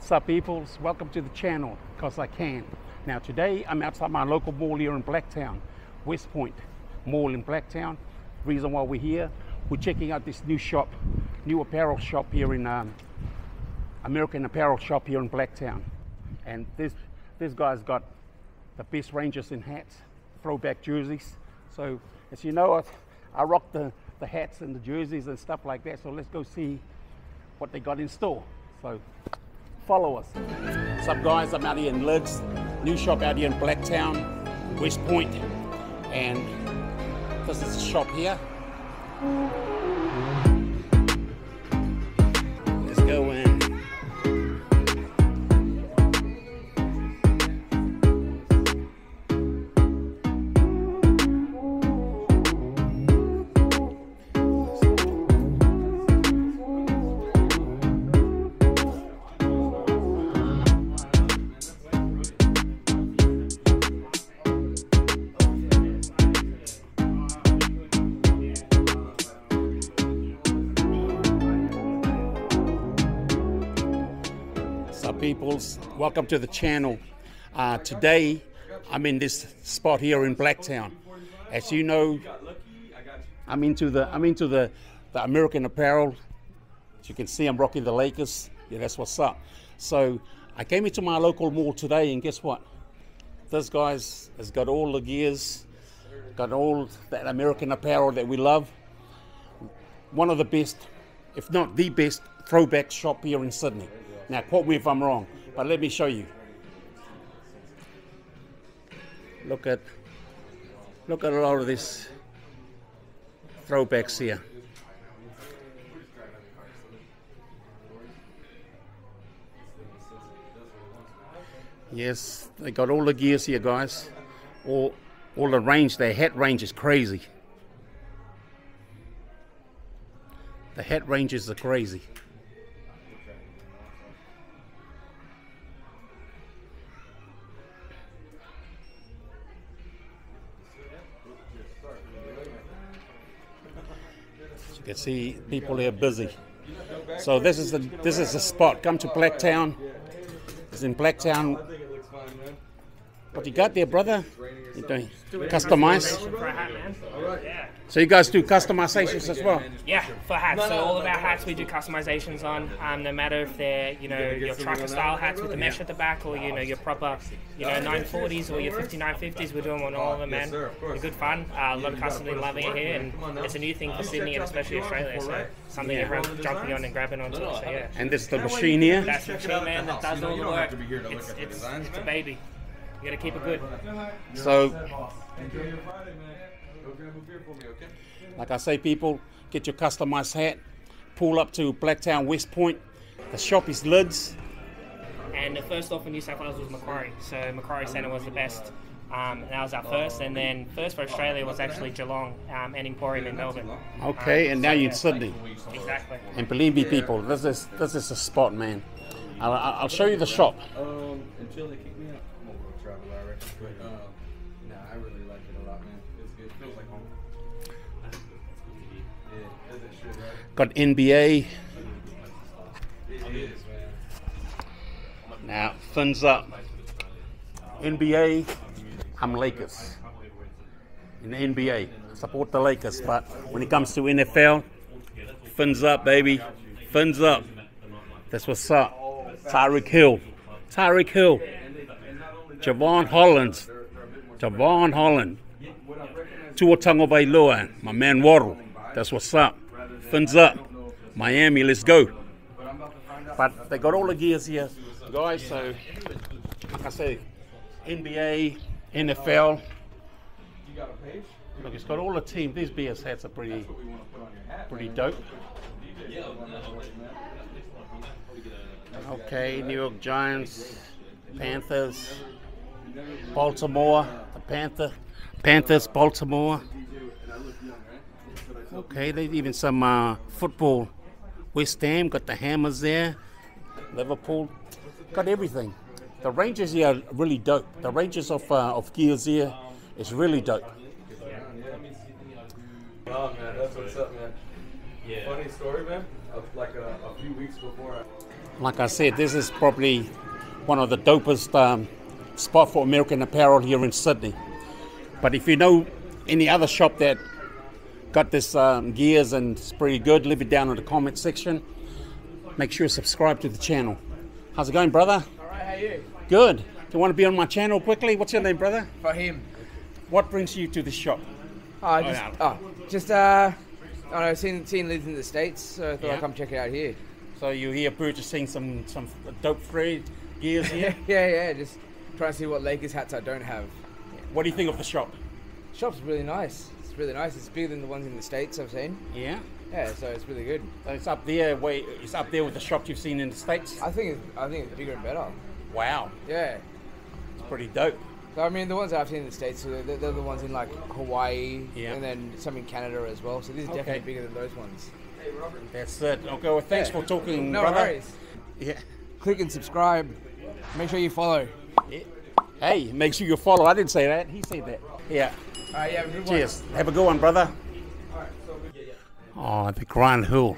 What's up, peoples? Welcome to the channel, because I can. Now, today I'm outside my local mall here in Blacktown, West Point Mall in Blacktown. Reason why we're here, we're checking out this new shop, new apparel shop here in um, American Apparel shop here in Blacktown. And this, this guy's got the best ranges in hats, throwback jerseys. So, as you know, I, I rock the, the hats and the jerseys and stuff like that. So let's go see what they got in store. So follow us. What's up guys, I'm out here in Lids, new shop out here in Blacktown, West Point. And this is the shop here. Up, peoples? Welcome to the channel. Uh, today, I'm in this spot here in Blacktown. As you know, I'm into the I'm into the, the American apparel. As you can see, I'm rocking the Lakers. Yeah, that's what's up. So I came into my local mall today, and guess what? This guy's has got all the gears, got all that American apparel that we love. One of the best, if not the best, throwback shop here in Sydney. Now, quote me if I'm wrong, but let me show you. Look at, look at a lot of this throwbacks here. Yes, they got all the gears here, guys. All, all the range, their hat range is crazy. The hat ranges are crazy. You can see, people here busy. So this is the this is the spot. Come to Blacktown. It's in Blacktown. What you got there, brother? You doing customize? For a hat, man. Yeah. So you guys do customizations as well? Yeah, for hats. So all of our hats we do customizations on. Um, no matter if they're you know your trucker style hats with the mesh at the back, or you know your proper you know 940s or your 5950s. We're doing on all of them, man. They're good fun. Uh, a lot of customers loving it here, and it's a new thing for Sydney and especially Australia. So something everyone's jumping on and grabbing onto. So yeah. And this is the machine here. That's the machine, man, that does all the work. It's, it's, it's a baby. You gotta keep it good. So, Go grab a beer for me, okay? like I say, people, get your customized hat. Pull up to Blacktown West Point. The shop is Lids. And the first off in New South Wales was Macquarie. So Macquarie Centre was the best. Um, and that was our first. And then first for Australia was actually Geelong um, and Emporium in Melbourne. Okay, and now so, you're in. Sydney. Exactly. And believe me, people, this is this is a spot, man. I'll, I'll I'll show you the shop. Um, until they kick me out, I'm gonna go travel alright. But um, nah, I really like it a lot, man. It's good. It Feels like home. Yeah, that's that shit, right? Got NBA. It is, man. Now, fins up. NBA, I'm Lakers. In the NBA, support the Lakers, but when it comes to NFL, fins up, baby. Fins up. That's what's up. Tyreek Hill. Tyreek Hill. Jevon Holland. Jevon Holland. Tua Tagovailoa, my man Waddle. That's what's up. Fins up. Miami, let's go. But they got all the gears here, guys. So, like I say, NBA, NFL. Look, it's got all the teams. These BS hats are pretty, to pretty dope. Okay, New York Giants, Panthers, Baltimore, the Panther, Panthers, Baltimore. Okay, there's even some uh, football. West Ham got the Hammers there. Liverpool got everything. The Rangers here are really dope. The Rangers of uh, of gears here is really dope. Oh man, that's what's up, man. Funny story, man. Of like a, a few weeks before I Like I said, this is probably one of the dopest um, spot for American apparel here in Sydney. But if you know any other shop that got this um, gears and it's pretty good, leave it down in the comment section. Make sure you subscribe to the channel. How's it going, brother? Alright, how you? Good. Do you want to be on my channel quickly? What's your name, brother? Fahim. What brings you to the shop? Oh, just, oh, just uh, I don't know, seen seen Lids in the states, so I thought Yeah. I'd come check it out here. So you're here purchasing some some dope free gears here. yeah, yeah, just trying to see what Lakers hats I don't have. what do you think of the shop? Shop's really nice. It's really nice. It's bigger than the ones in the states I've seen. Yeah. Yeah, so it's really good. So it's up there. Wait, it's up there with the shops you've seen in the states. I think it's, I think it's bigger and better. Wow, Yeah. it's pretty dope. So I mean, the ones that I've seen in the states, so they're, they're the ones in like Hawaii, Yeah. and then some in Canada as well. So this is definitely Okay. bigger than those ones. That's it. Okay. Well, thanks Yeah. for talking, No brother. worries. Yeah. Click and subscribe. Make sure you follow. Hey, make sure you follow. I didn't say that. He said that. Yeah. Alright, yeah, good one. Cheers. Have a good one, brother. Oh, the Grant Hill.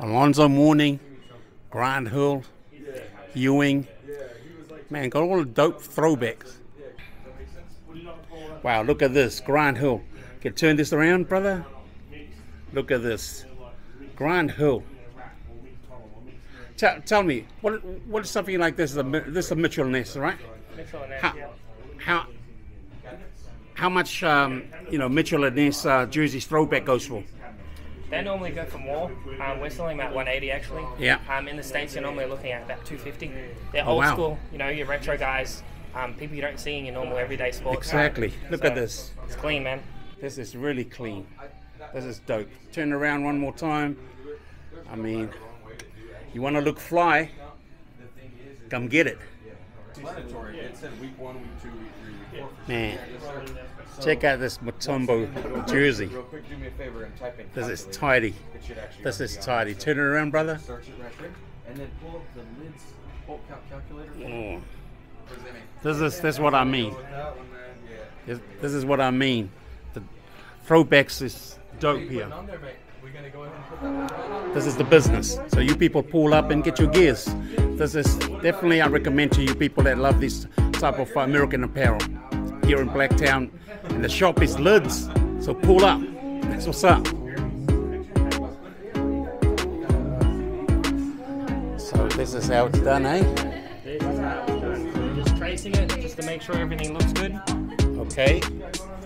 Alonzo Mourning, Grant Hill, Ewing. Man, got all the dope throwbacks. Wow, look at this. Grant Hill. Can you turn this around, brother? Look at this. Grant Hill. Tell, tell me, what what is something like this? Is a, this is a Mitchell Ness, right? Mitchell and Ness, How, yeah. how, how much, um, you know, Mitchell and Ness uh, jerseys throwback goes for? They normally go for more. Um, we're selling them at 180 actually. Yeah. Um, in the states, you're normally looking at about 250. They're Oh, old wow. school. You know, your retro guys. Um, people you don't see in your normal everyday sports. Exactly. Look So, at this. It's clean, man. This is really clean. This is dope. Turn around one more time. I mean, you want to look fly? Come get it, man. Check out this Mutombo jersey. This is tidy. This is tidy. Turn it around, brother. Oh, this is this is what I mean. This, this is what I mean. The throwbacks is dope here. Putting on there, mate. We gonna go ahead and put that one right on. This is the business. So you people pull up and get your gears. This is definitely I recommend to you people that love this type of American apparel here in Blacktown. And the shop is lids. So pull up. That's what's up. So this is how it's done, eh? This is how it's done. We're just tracing it just to make sure everything looks good. Okay.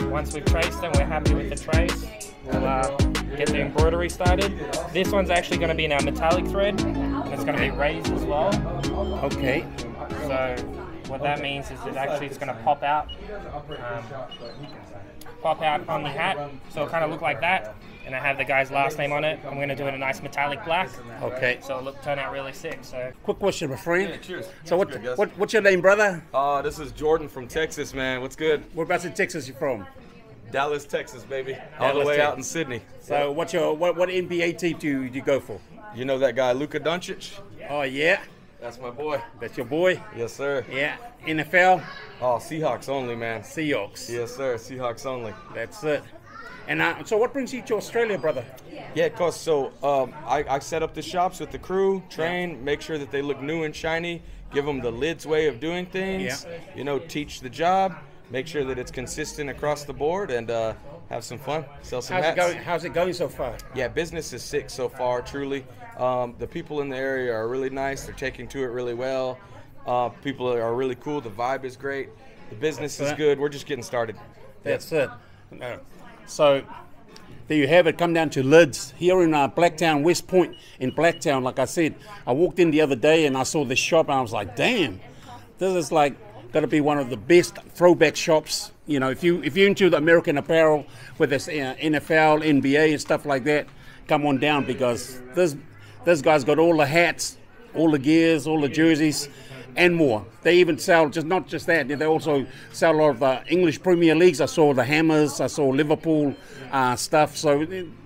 Once we've traced them, we're happy with the trace. We'll uh, get the embroidery started. This one's actually going to be in our metallic thread, and it's going to be raised as well. Okay. So what that means is it actually it's going to pop out, um, pop out on the hat. So it'll kind of look like that. And I have the guy's last name on it. I'm going to do it in a nice metallic black. Okay. So it'll look turn out really sick. So Quick question, my friend. cheers. So what, Good, what what's your name, brother? Uh, this is Jordan from Texas, man. What's good? Whereabouts in Texas you from? Dallas, Texas, baby. All Dallas, the way Texas. out in Sydney. So what's your what, what NBA team do you, do you go for? You know that guy, Luka Doncic? Oh yeah, That's my boy. that's your boy. Yes, sir. Yeah, NFL Oh, Seahawks only, man. Seahawks. Yes, sir. Seahawks only. That's it. And uh, so, what brings you to Australia, brother? Yeah, cause so um, I, I set up the shops with the crew, train, make sure that they look new and shiny, give them the lids way of doing things. Yeah. You know, teach the job, make sure that it's consistent across the board, and uh, have some fun, sell some How's hats. it going? How's it going so far? Yeah, business is sick so far, truly. Um, the people in the area are really nice. They're taking to it really well. Uh, people are really cool. The vibe is great. The business is it. good. We're just getting started. That's it. Uh, So there you have it. Come down to Lids here in uh, Blacktown, West Point in Blacktown. Like I said, I walked in the other day and I saw this shop and I was like, damn, this is like to be one of the best throwback shops. You know, if you if you're into the American apparel, whether it's uh, NFL, NBA, and stuff like that, come on down because this this guy's got all the hats, all the gears, all the jerseys and more. They even sell just not just that. They also sell a lot of the English Premier Leagues. I saw the Hammers. I saw Liverpool uh, stuff. So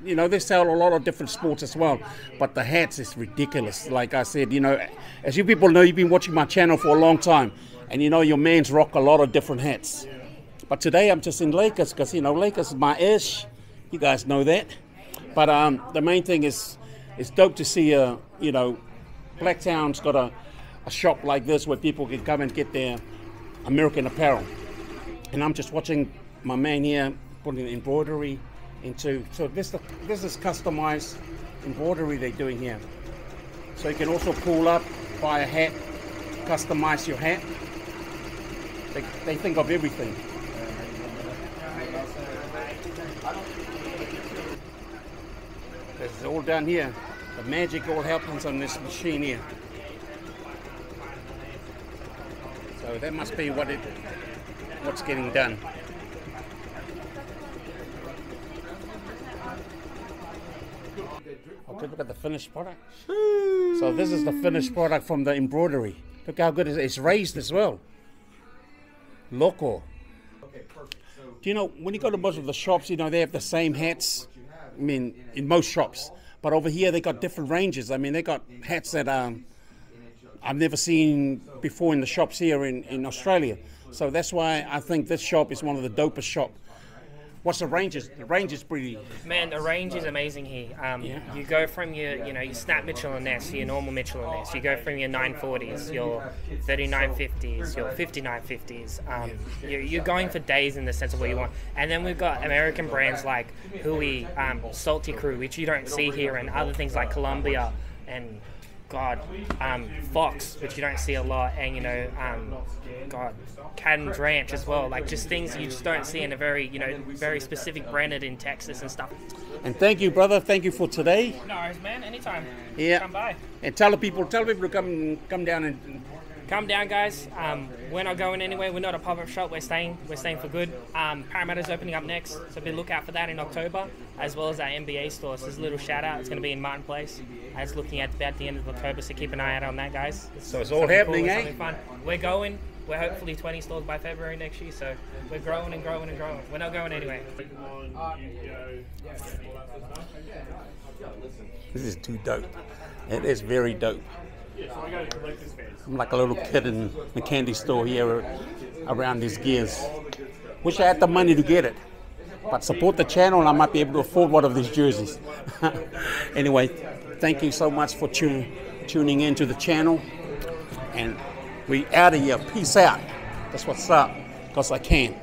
you know they sell a lot of different sports as well. But the hats is ridiculous. Like I said, you know, as you people know, you've been watching my channel for a long time, and you know your man's rock a lot of different hats. But today I'm just in Lakers because you know Lakers is my ish. You guys know that. But um, the main thing is, it's dope to see uh, you know Blacktown's got a, a shop like this where people can come and get their American apparel. And I'm just watching my man here putting embroidery into. So this this is customized embroidery they're doing here. So you can also pull up, buy a hat, customize your hat. They, they think of everything. It's all done here. The magic all happens on this machine here. So that must be what it what's getting done. Okay, look at the finished product. So this is the finished product from the embroidery. Look how good it is. It's raised as well. Local. Do you know when you go to most of the shops, you know they have the same hats. I mean, in most shops, but over here they got different ranges. I mean, they got hats that um, I've never seen before in the shops here in, in Australia. So that's why I think this shop is one of the dopest shop. What's the ranges? The range is pretty. Man, the range is amazing here. Um, Yeah. You go from your, you know, your snap Mitchell and Ness, your normal Mitchell and Ness. You go from your 940s, your 3950s, your 5950s. Um, you're, you're going for days in the sense of what you want. And then we've got American brands like Hui, um, Salty Crew, which you don't see here, and other things like Columbia and God, um, Fox, which you don't see a lot, and you know, um, God, Cadden's Ranch as well. Like just things you just don't see in a very, you know, very specific branded in Texas and stuff. And thank you, brother. Thank you for today. No worries, man. Anytime. Yeah. Come by. And tell the people, tell the people to come come down and Come down, guys. Um, we're not going anywhere. We're not a pop-up shop. We're staying. We're staying for good. Um, Parramatta's opening up next, so be look out for that in October, as well as our NBA store. So there's a little shout out. It's going to be in Martin Place. It's looking at about the end of October, so keep an eye out on that, guys. So it's all happening, cool, eh? Something fun. We're going. We're hopefully 20 stores by February next year, so we're growing and growing and growing. We're not going anywhere. This is too dope. It is very dope. I'm like a little kid in the candy store here around these gears. Wish I had the money to get it. But support the channel and I might be able to afford one of these jerseys. anyway, thank you so much for tu- tuning in to the channel. And we out of here. Peace out. That's what's up. Because I can.